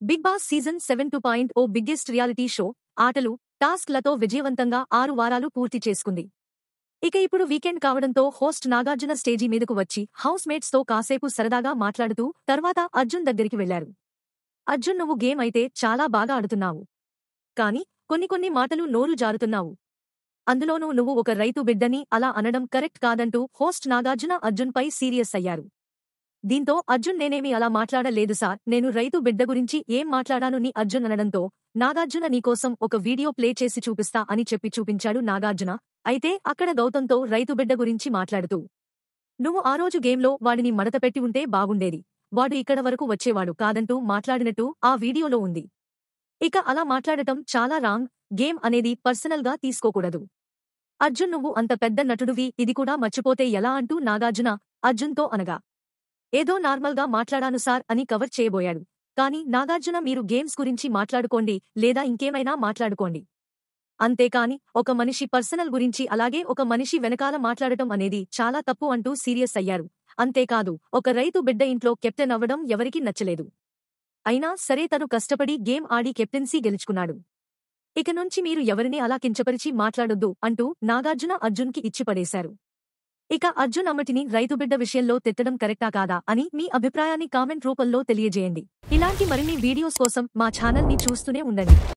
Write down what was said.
Bigg Boss season seven two point o biggest reality show ఆటలు టాస్క్లతో విజయవంతంగా ఆరు వారాలు పూర్తి చేసుకుంది. ఇక ఇప్పుడు వీకెండ్ కావడంతో హోస్ట్ నాగార్జున స్టేజీ మీదకు వచ్చి హౌస్ మేట్స్తో కాసేపు సరదాగా మాట్లాడుతూ తర్వాత అర్జున్ దగ్గరికి వెళ్ళారు అర్జున్ నువ్వు గేమ్ అయితే చాలా బాగా ఆడుతున్నావు. కాని కొన్ని కొన్ని మాటలు నోరు జారుతున్నావు. అందులోనూ నువ్వు ఒక రైతు బిడ్డని అలా అనడం కరెక్ట్ కాదంటూ హోస్ట్ నాగార్జున అర్జున్పై సీరియస్ అయ్యారు. దీంతో అర్జున్ నేనేమి అలా మాట్లాడలేదు సార్. నేను రైతు బిడ్డ గురించి ఏం మాట్లాడాను నీ అర్జున్ అనడంతో నాగార్జున నీకోసం ఒక వీడియో ప్లే చేసి చూపిస్తా అని చెప్పి చూపించాడు నాగార్జున. అయితే అక్కడ గౌతంతో రైతు బిడ్డ గురించి మాట్లాడుతూ నువ్వు ఆ రోజు గేమ్లో వాడిని మడతపెట్టి ఉంటే బాగుండేది. వాడు ఇక్కడ వరకు వచ్చేవాడు కాదంటూ మాట్లాడినట్టు ఆ వీడియోలో ఉంది. ఇక అలా మాట్లాడటం చాలా రాంగ్. గేమ్ అనేది పర్సనల్గా తీసుకోకూడదు. అర్జున్ నువ్వు అంత పెద్ద నటుడివి. ఇది కూడా మర్చిపోతే ఎలా? అంటూ నాగార్జున అర్జున్తో అనగా ఏదో నార్మల్గా మాట్లాడాను సార్ అని కవర్ చేయబోయాడు. కానీ నాగార్జున మీరు గేమ్స్ గురించి మాట్లాడుకోండి లేదా ఇంకేమైనా మాట్లాడుకోండి. అంతేకాని ఒక మనిషి పర్సనల్ గురించి అలాగే ఒక మనిషి వెనకాల మాట్లాడటం అనేది చాలా తప్పు అంటూ సీరియస్ అయ్యారు. అంతేకాదు ఒక రైతు బిడ్డ ఇంట్లో కెప్టెన్ అవ్వడం ఎవరికీ నచ్చలేదు. అయినా సరే తను కష్టపడి గేమ్ ఆడి కెప్టెన్సీ గెలుచుకున్నాడు. ఇక నుంచి మీరు ఎవరిని అలా కించపరిచి మాట్లాడొద్దు అంటూ నాగార్జున అర్జున్కి ఇచ్చిపడేశారు. ఇక అర్జున్ అమ్మటిని రైతు బిడ్డ విషయంలో తిట్టడం కరెక్టా కాదా అని మీ అభిప్రాయాన్ని కామెంట్ రూపంలో తెలియజేయండి. ఇలాంటి మరిన్ని వీడియోస్ కోసం మా ఛానల్ని చూస్తూనే ఉండండి.